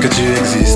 que tu existes.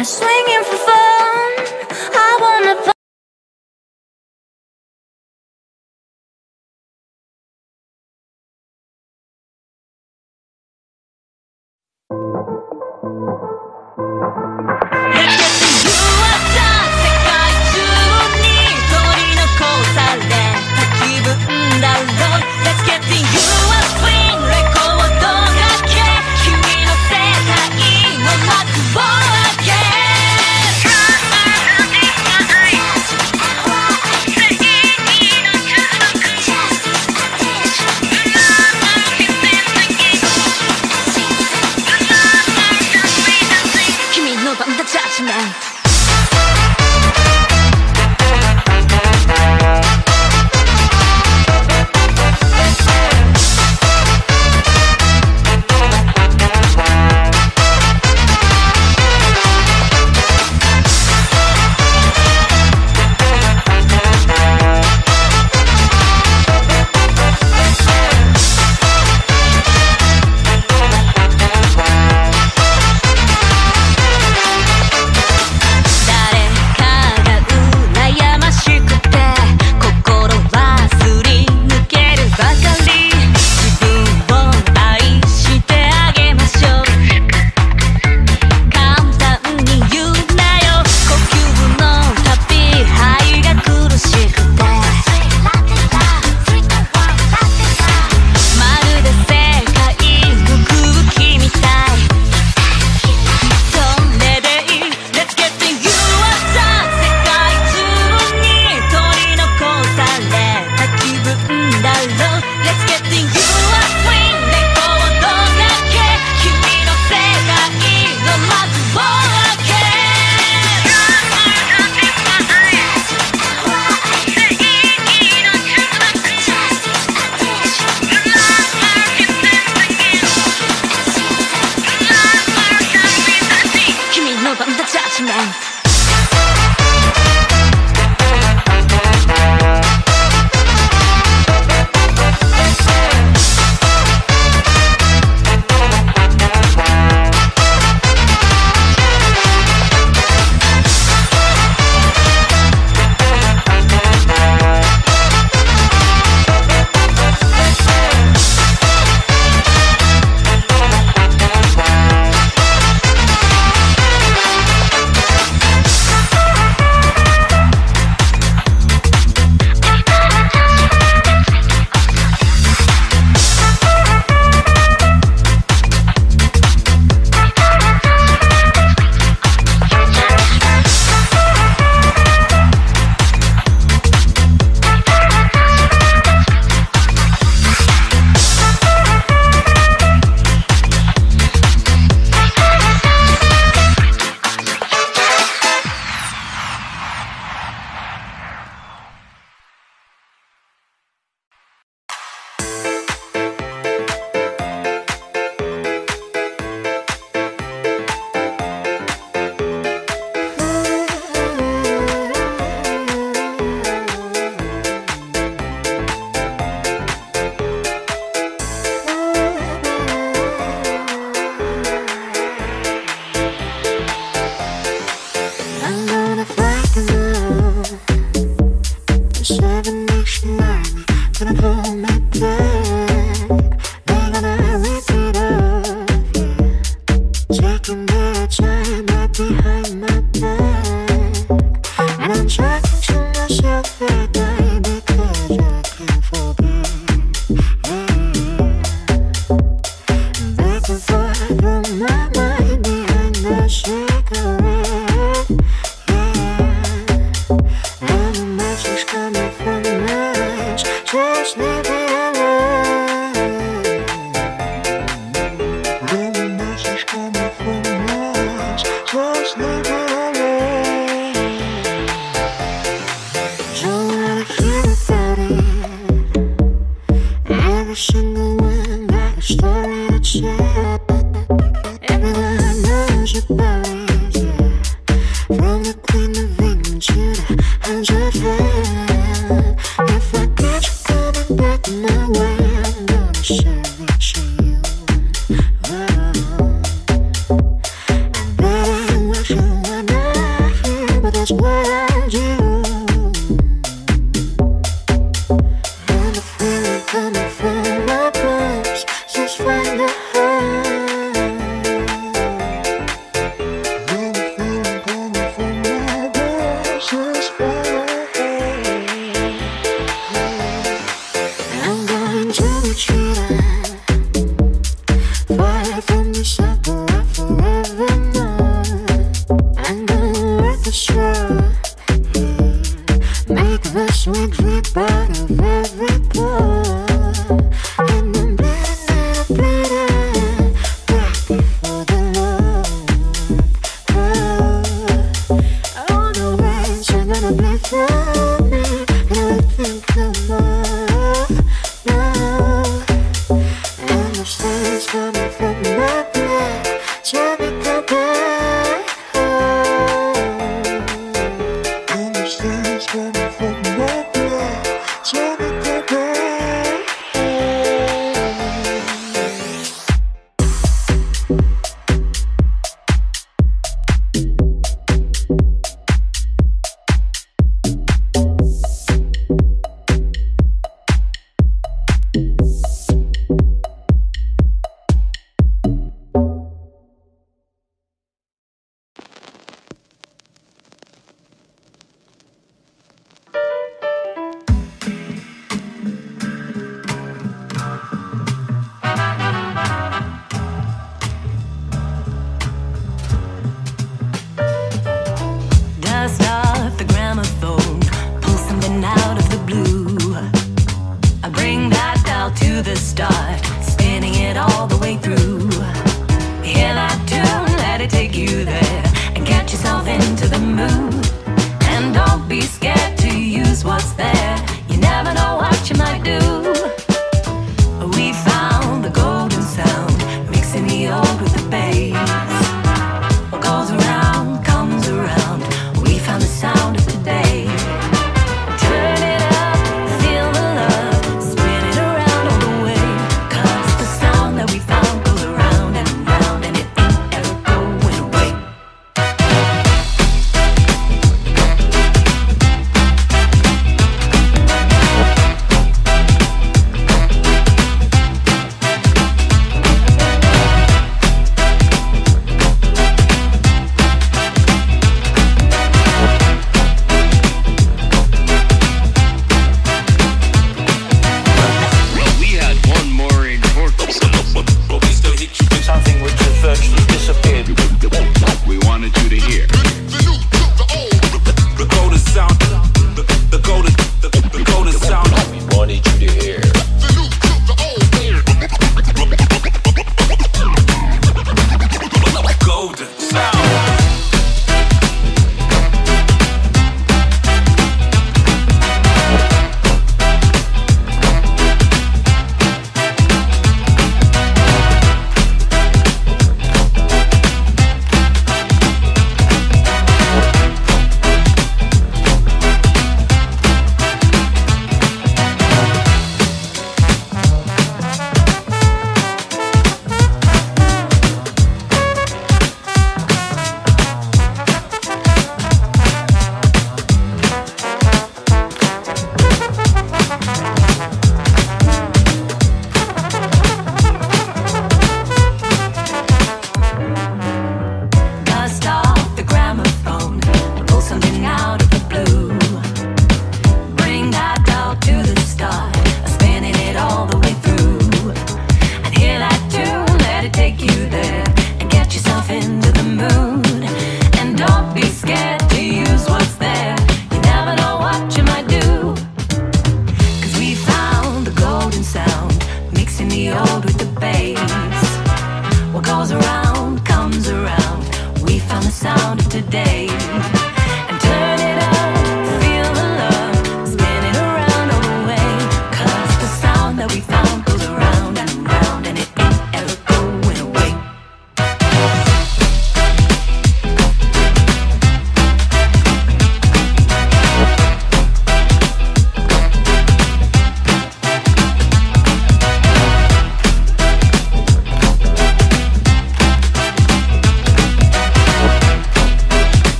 last week.